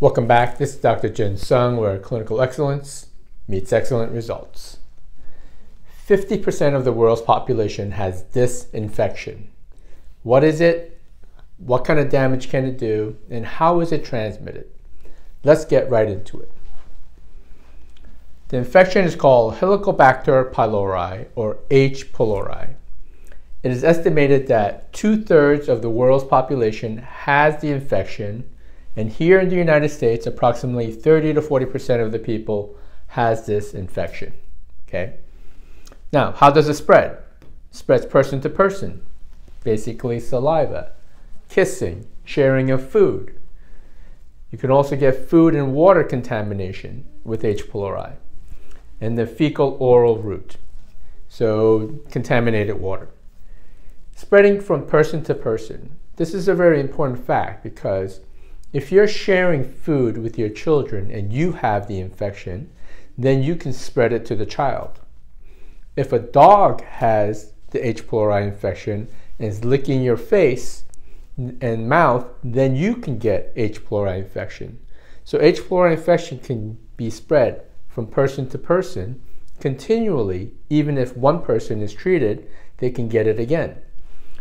Welcome back. This is Dr. Jin Sung, where clinical excellence meets excellent results. 50% of the world's population has this infection. What is it? What kind of damage can it do? And how is it transmitted? Let's get right into it. The infection is called Helicobacter pylori or H. pylori. It is estimated that two thirds of the world's population has the infection, and here in the United States, approximately 30 to 40% of the people has this infection. Okay. Now, how does it spread? It spreads person to person, basically saliva, kissing, sharing of food. You can also get food and water contamination with H. pylori, and the fecal oral route, so contaminated water. Spreading from person to person. This is a very important fact because if you're sharing food with your children and you have the infection, then you can spread it to the child. If a dog has the H. pylori infection and is licking your face and mouth, then you can get H. pylori infection. So H. pylori infection can be spread from person to person continually, even if one person is treated, they can get it again.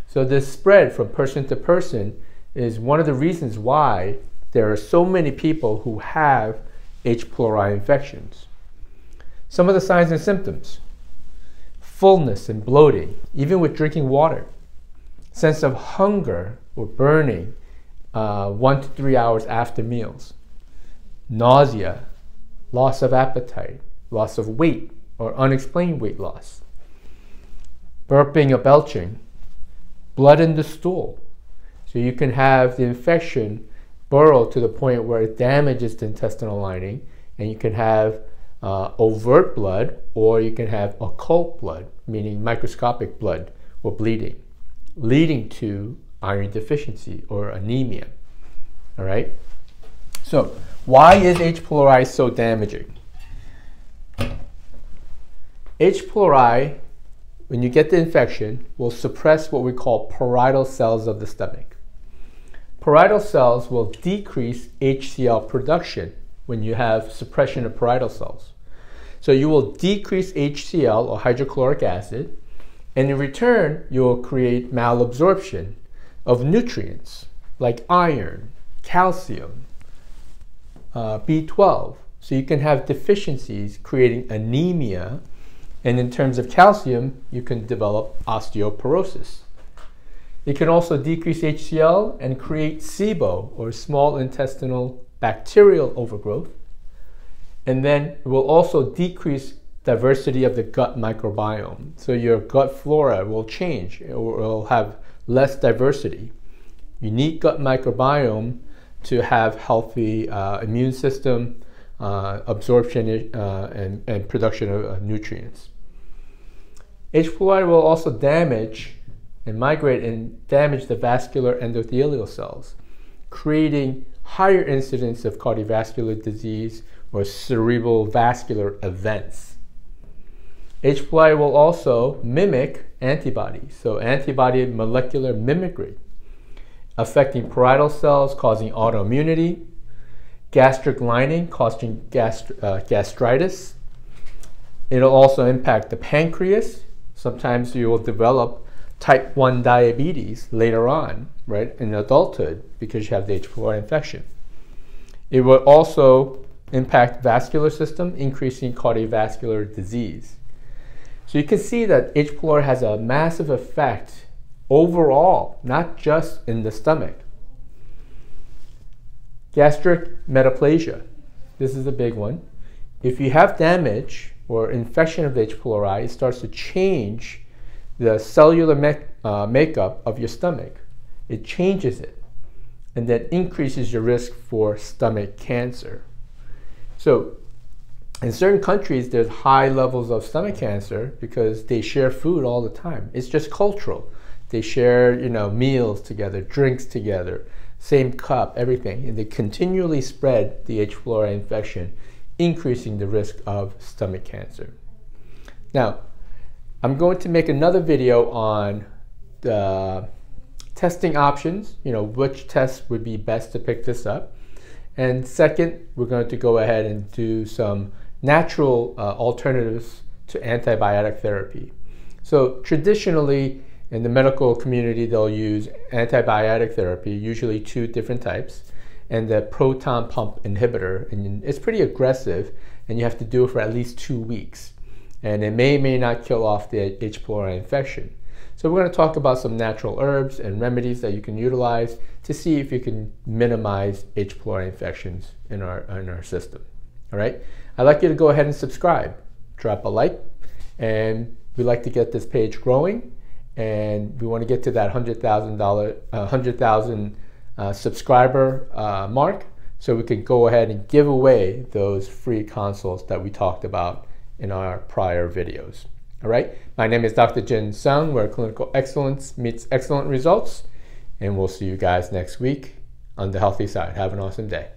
So this spread from person to person is one of the reasons why there are so many people who have H. pylori infections. Some of the signs and symptoms fullness and bloating, even with drinking water, sense of hunger or burning uh, one to three hours after meals, nausea, loss of appetite, loss of weight or unexplained weight loss, burping or belching, blood in the stool. So you can have the infection burrow to the point where it damages the intestinal lining, and you can have uh, overt blood, or you can have occult blood, meaning microscopic blood or bleeding, leading to iron deficiency or anemia. All right. So why is H. pylori so damaging? H. pylori when you get the infection, will suppress what we call parietal cells of the stomach. Parietal cells will decrease HCl production when you have suppression of parietal cells. So you will decrease HCl or hydrochloric acid, and in return, you will create malabsorption of nutrients like iron, calcium, uh, B12. So you can have deficiencies creating anemia and in terms of calcium, you can develop osteoporosis. It can also decrease HCl and create SIBO, or small intestinal bacterial overgrowth. And then it will also decrease diversity of the gut microbiome. So your gut flora will change, it will have less diversity. You need gut microbiome to have healthy uh, immune system, uh, absorption uh, and, and, production of uh, nutrients. H. pylori will also damage and migrate and damage the vascular endothelial cells, creating higher incidence of cardiovascular disease or cerebral vascular events. H. pylori will also mimic antibodies, so antibody molecular mimicry, affecting parietal cells, causing autoimmunity, gastric lining causing uh, gastritis. It'll also impact the pancreas. Sometimes you will develop type 1 diabetes later on, right, in adulthood because you have the H. pylori infection. It will also impact vascular system, increasing cardiovascular disease. So you can see that H. pylori has a massive effect overall, not just in the stomach. Gastric metaplasia. This is a big one. If you have damage or infection of H. pylori, it starts to change the cellular me uh, makeup of your stomach. It changes it, and that increases your risk for stomach cancer. So, in certain countries, there's high levels of stomach cancer because they share food all the time. It's just cultural. They share, you know, meals together, drinks together same cup, everything, and they continually spread the H. pylori infection, increasing the risk of stomach cancer. Now, I'm going to make another video on the testing options, you know, which tests would be best to pick this up. And second, we're going to go ahead and do some natural uh, alternatives to antibiotic therapy. So traditionally, in the medical community, they'll use antibiotic therapy, usually two different types, and the proton pump inhibitor. And it's pretty aggressive, and you have to do it for at least two weeks. And it may may not kill off the H. pylori infection. So we're going to talk about some natural herbs and remedies that you can utilize to see if you can minimize H. pylori infections in our, in our system. All right. I'd like you to go ahead and subscribe, drop a like, and we like to get this page growing and we want to get to that $100,000 uh, 100,000 uh, subscriber uh, mark so we can go ahead and give away those free consults that we talked about in our prior videos. All right, my name is Dr. Jin Sung, where clinical excellence meets excellent results, and we'll see you guys next week on the healthy side. Have an awesome day.